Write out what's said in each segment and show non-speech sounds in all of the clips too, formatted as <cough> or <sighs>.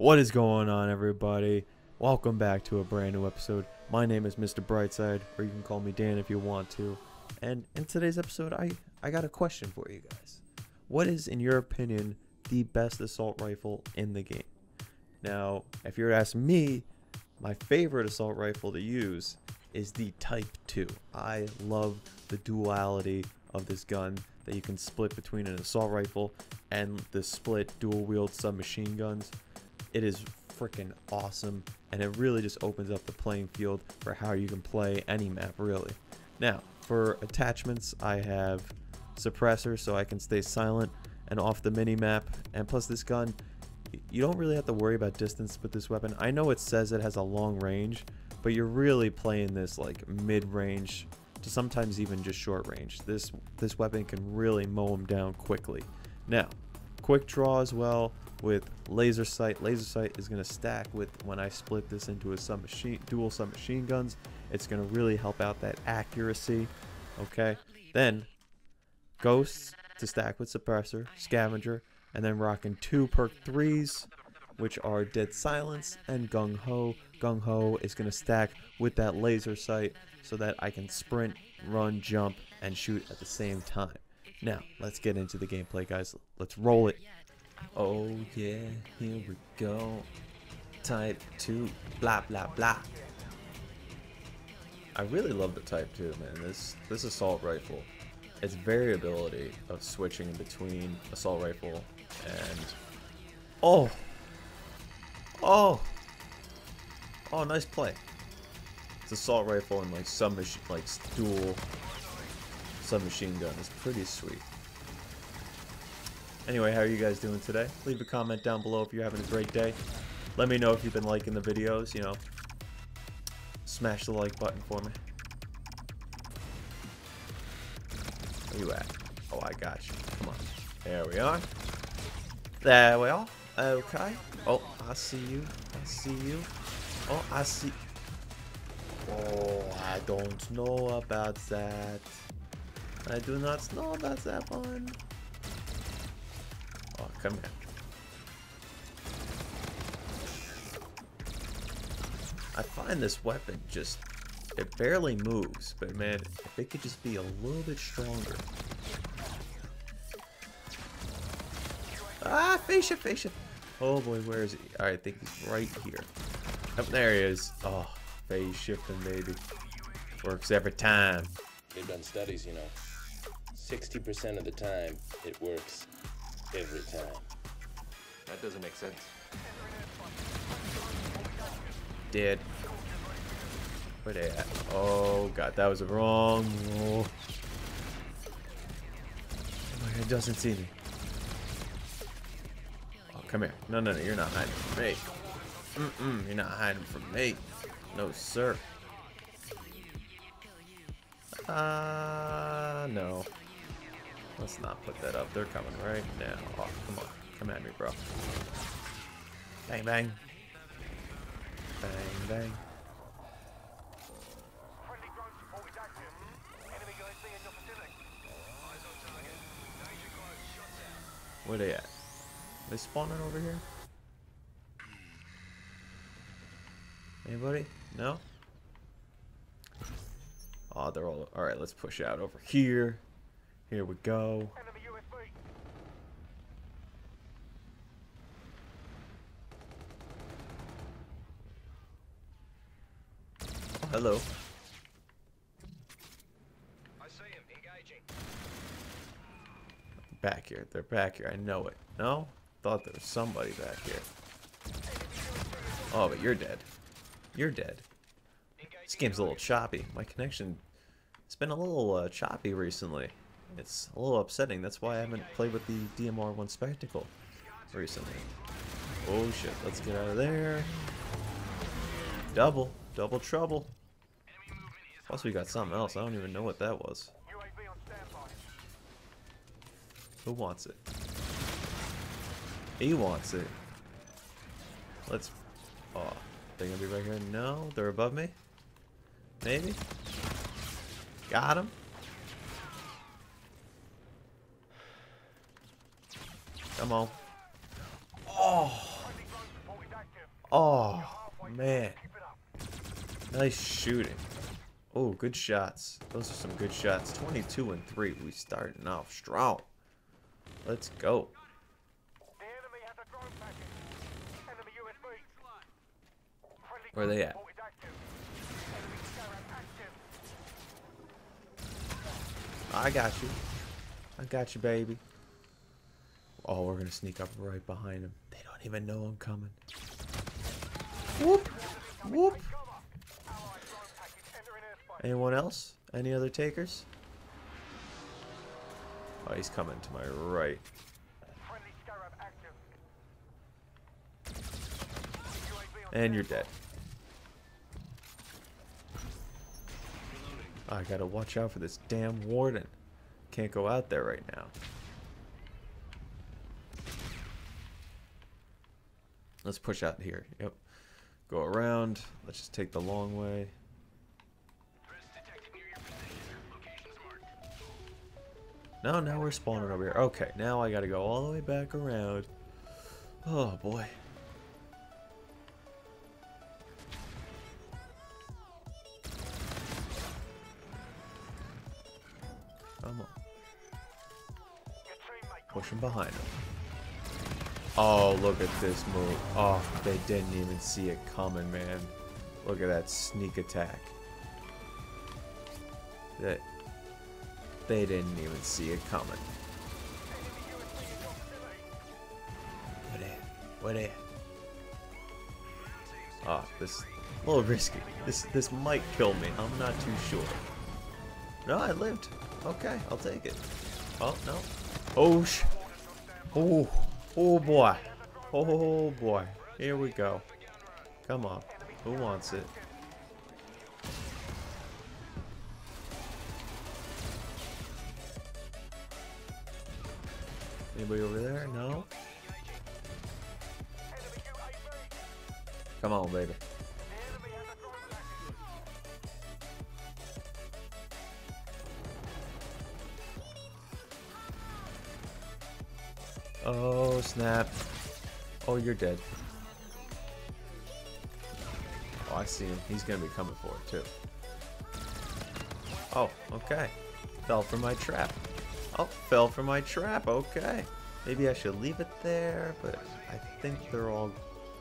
What is going on, everybody? Welcome back to a brand new episode. My name is Mr. Brightside, or you can call me Dan if you want to. And in today's episode, I, I got a question for you guys. What is, in your opinion, the best assault rifle in the game? Now, if you're asking me, my favorite assault rifle to use is the Type 2. I love the duality of this gun that you can split between an assault rifle and the split dual wield submachine guns. It is freaking awesome and it really just opens up the playing field for how you can play any map really. Now, for attachments, I have suppressor so I can stay silent and off the mini map and plus this gun you don't really have to worry about distance with this weapon. I know it says it has a long range, but you're really playing this like mid-range to sometimes even just short range. This this weapon can really mow them down quickly. Now, quick draw as well with laser sight. Laser sight is going to stack with when I split this into a submachine dual submachine guns. It's going to really help out that accuracy. Okay. Then ghosts to stack with suppressor, scavenger, and then rocking two perk threes, which are dead silence and gung ho. Gung ho is going to stack with that laser sight so that I can sprint, run, jump, and shoot at the same time. Now, let's get into the gameplay, guys. Let's roll it. Oh, yeah, here we go. Type 2, blah, blah, blah. I really love the Type 2, man. This, this assault rifle, its variability of switching between assault rifle and... Oh! Oh! Oh, nice play. It's assault rifle and like some like dual submachine gun. It's pretty sweet. Anyway, how are you guys doing today? Leave a comment down below if you're having a great day. Let me know if you've been liking the videos, you know. Smash the like button for me. Where you at? Oh, I got you. Come on. There we are. There we are. Okay. Oh, I see you. I see you. Oh, I see. Oh, I don't know about that. I do not know about that one. Come here. I find this weapon just, it barely moves, but man, if it could just be a little bit stronger. Ah, phase shift, phase shift. Oh boy, where is he? I think he's right here. Oh, there he is. Oh, phase shifting, baby. Works every time. They've done studies, you know. 60% of the time, it works every time. That doesn't make sense. Dead. Where they at? Oh god, that was wrong. Oh. oh it doesn't see me. Oh, come here. No, no, no, you're not hiding from me. Mm-mm, you're not hiding from me. No, sir. Uh, no. Let's not put that up. They're coming right now. Oh, come on. Come at me, bro. Bang, bang. Bang, bang. Where they at? They spawning over here? Anybody? No? Oh, they're all... Alright, let's push out over here. Here we go. Hello. I see him, engaging. Back here. They're back here. I know it. No? Thought there was somebody back here. Oh, but you're dead. You're dead. This game's a little choppy. My connection it's been a little uh, choppy recently. It's a little upsetting. That's why I haven't played with the DMR1 Spectacle recently. Oh shit, let's get out of there. Double. Double trouble. Plus we got something else. I don't even know what that was. Who wants it? He wants it. Let's... Oh, they gonna be right here? No, they're above me? Maybe? Got him. Come on. Oh. Oh, man. Nice shooting. Oh, good shots. Those are some good shots. 22 and 3. We starting off strong. Let's go. Where they at? I got you. I got you, baby. Oh, we're gonna sneak up right behind him. They don't even know I'm coming. Whoop! Whoop! Allied drone package entering airspace. Anyone else? Any other takers? Oh, he's coming to my right. Friendly Scarab active. UAV on And you're dead. I gotta watch out for this damn warden. Can't go out there right now. Let's push out here. Yep. Go around. Let's just take the long way. No, now we're spawning over here. Okay, now I gotta go all the way back around. Oh boy. Come on. Teammate Pushing behind him. Oh, look at this move. Oh, they didn't even see it coming, man. Look at that sneak attack. That they didn't even see it coming. What it? What it? Ah, this a little risky. This this might kill me. I'm not too sure. No, I lived. Okay, I'll take it. Oh no. Oh sh. Oh. Oh boy. Oh boy. Here we go. Come on. Who wants it? Anybody over there? No? Come on, baby. Oh, snap. Oh, you're dead. Oh, I see him. He's gonna be coming for it, too. Oh, okay. Fell for my trap. Oh, fell for my trap. Okay. Maybe I should leave it there, but I think they're all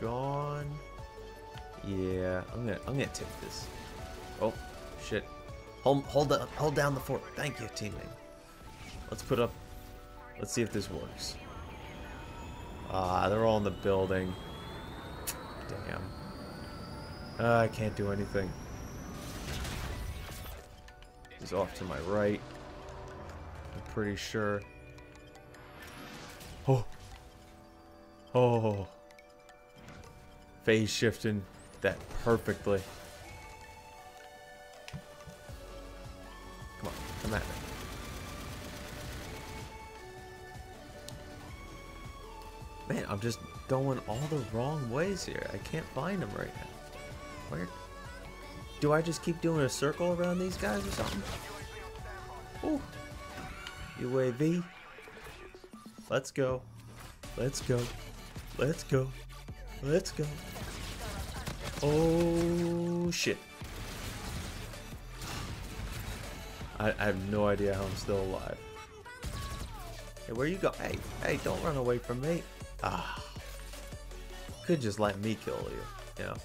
gone. Yeah, I'm gonna I'm gonna take this. Oh, shit. Hold hold up, hold down the fort. Thank you, teammate. Let's put up. Let's see if this works. Ah, they're all in the building. Damn. Uh, I can't do anything. He's off to my right. I'm pretty sure. Oh. Oh. Phase shifting that perfectly. Come on, come at me. I'm just going all the wrong ways here. I can't find them right now. Where? Do I just keep doing a circle around these guys or something? Ooh. UAV. Let's go. Let's go. Let's go. Let's go. Oh, shit. I, I have no idea how I'm still alive. Hey, where you go? Hey, hey, don't run away from me. Ah. Could just let me kill you, you know.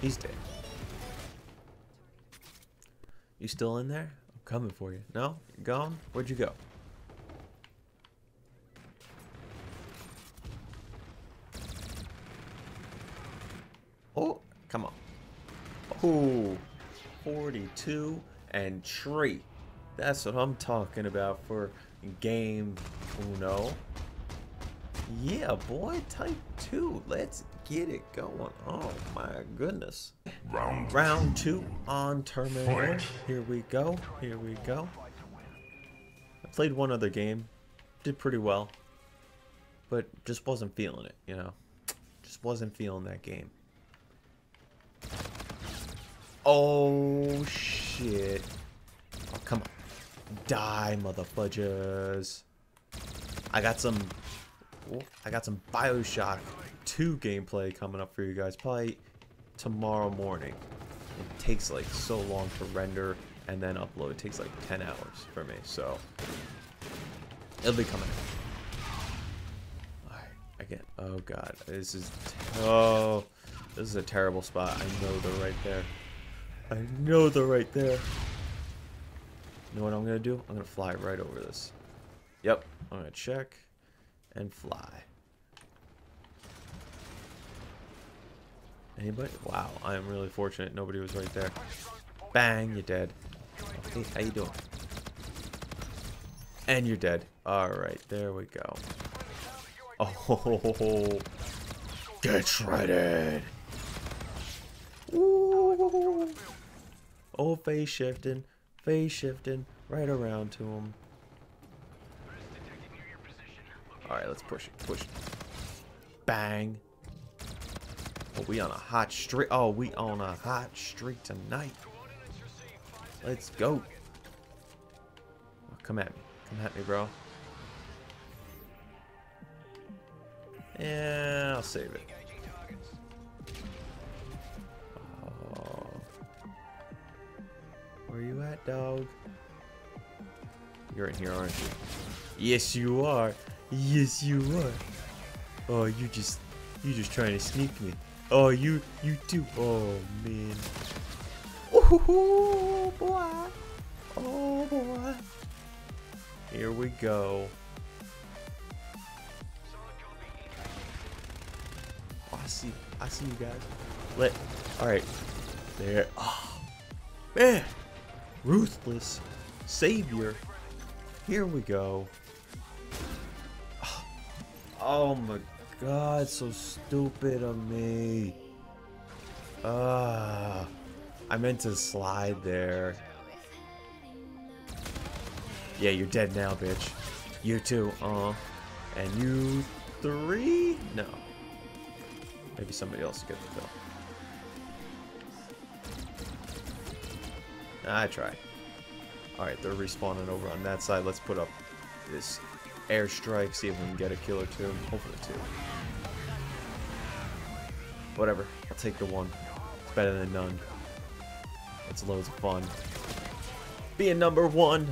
He's dead. You still in there? I'm coming for you. No? You're gone? Where'd you go? Oh, come on. Oh, 42 and tree. That's what I'm talking about for game uno. Yeah, boy, type 2. Let's get it going. Oh, my goodness. Round Round two on Terminal. Here we go. Here we go. I played one other game. Did pretty well. But just wasn't feeling it, you know. Just wasn't feeling that game. Oh, shit. Oh, come on. Die, motherfudgers. I got some I got some BioShock 2 gameplay coming up for you guys probably tomorrow morning. It takes like so long to render and then upload. It takes like 10 hours for me, so it'll be coming. Alright, again. Oh god, this is oh, this is a terrible spot. I know they're right there. I know they're right there. You know what I'm gonna do? I'm gonna fly right over this. Yep, I'm gonna check and fly. Anybody? Wow, I am really fortunate nobody was right there. Bang, you're dead. Hey, how you doing? And you're dead. Alright, there we go. Oh, <laughs> get shredded. Ooh. Oh, phase shifting, phase shifting, right around to him. Alright, let's push it, push it. Bang. Oh, we on a hot streak. Oh, we on a hot streak tonight. Let's go. Oh, come at me. Come at me, bro. Yeah, I'll save it. Where you at, dog? You're in here, aren't you? Yes, you are. Yes, you are. Oh, you just, you just trying to sneak me. Oh, you, you too. Oh man. Oh boy. Oh boy. Here we go. Oh, I see. I see you guys. Let. All right. There. Oh man. Ruthless savior. Here we go. Oh my god, so stupid of me. Ah, I meant to slide there. Yeah, you're dead now, bitch. You too, uh. And you three? No. Maybe somebody else will get the kill. I try. Alright, they're respawning over on that side. Let's put up this airstrike, see if we can get a kill or two. Hopefully two. Whatever. I'll take the one. It's better than none. It's loads of fun. Being number one.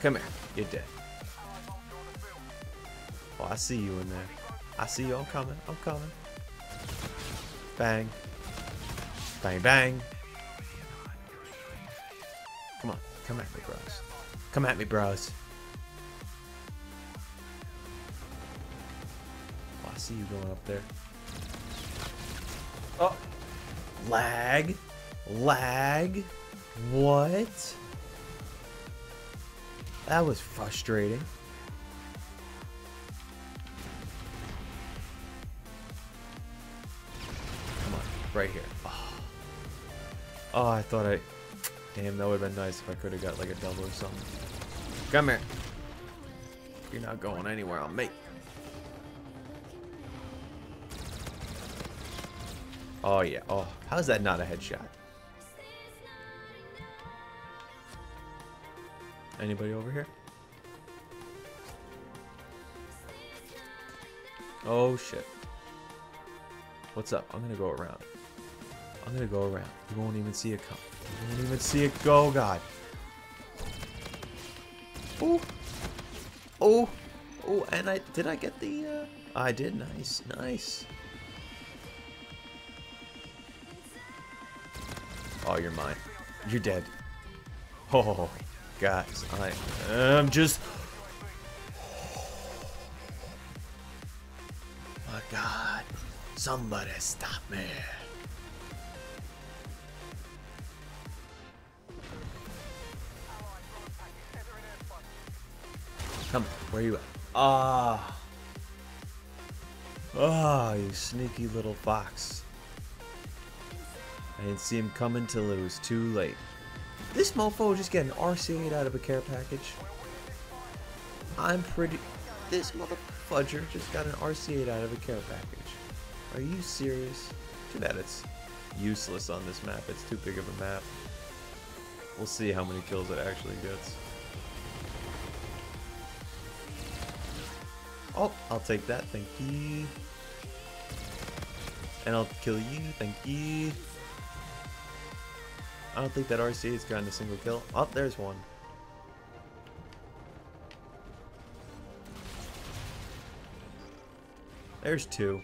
Come here. You're dead. Oh, I see you in there. I see you. I'm coming. I'm coming. Bang. Bang, bang. Come on. Come at me, bros. Come at me, bros. Oh, I see you going up there. Oh. Lag. Lag. What? That was frustrating. Right here. Oh, <sighs> oh I thought I... Damn, that would have been nice if I could have got like a double or something. Come here. You're not going anywhere on me. Oh, yeah. Oh, how's that not a headshot? Anybody over here? Oh, shit. What's up? I'm gonna go around. I'm gonna go around. You won't even see it come. You won't even see it go, God. Oh. Oh. Oh, and I... Did I get the... Uh, I did. Nice. Nice. Oh, you're mine. You're dead. Oh, guys. I, am just... My God. Somebody stop me. Come on, where you at? Ah. Ah, you sneaky little fox. I didn't see him coming till it was too late. This mofo just get an RC8 out of a care package. I'm pretty... This motherfudger just got an RC8 out of a care package. Are you serious? Too bad it's useless on this map. It's too big of a map. We'll see how many kills it actually gets. Oh, I'll take that. Thank you. And I'll kill you. Thank you. I don't think that RC has gotten a single kill. Oh, there's one. There's two.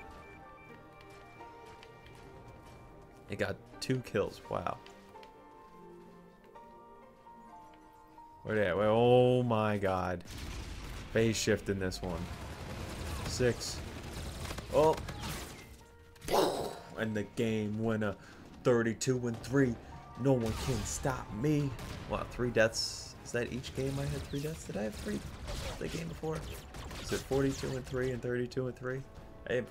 It got two kills. Wow. Where they at? Oh my god. Phase shift in this one. Six. Oh. And the game winner. 32 and 3. No one can stop me. Wow, three deaths. Is that each game I had three deaths? Did I have three the game before? Is it 42 and 3 and 32 and 3? Hey,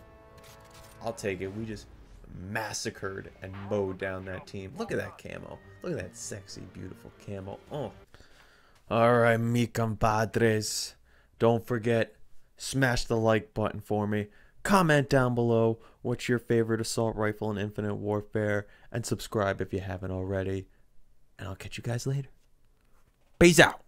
I'll take it. We just massacred and mowed down that team. Look at that camo. Look at that sexy, beautiful camo. Oh. Alright, mi compadres. Don't forget, smash the like button for me. Comment down below what's your favorite assault rifle in Infinite Warfare. And subscribe if you haven't already. And I'll catch you guys later. Peace out.